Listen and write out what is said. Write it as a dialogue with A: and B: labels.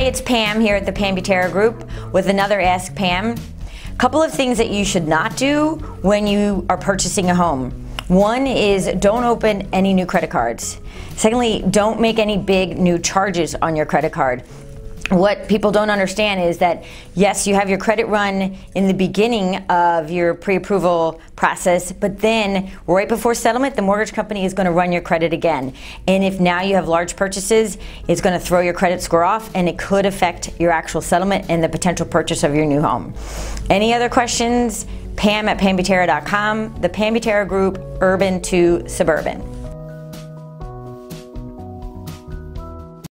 A: it's Pam here at the Pam Butera Group with another Ask Pam. A Couple of things that you should not do when you are purchasing a home. One is don't open any new credit cards. Secondly, don't make any big new charges on your credit card what people don't understand is that yes, you have your credit run in the beginning of your pre-approval process, but then right before settlement, the mortgage company is going to run your credit again. And if now you have large purchases, it's going to throw your credit score off and it could affect your actual settlement and the potential purchase of your new home. Any other questions? Pam at pambutera.com, the Pam Butera Group, urban to suburban.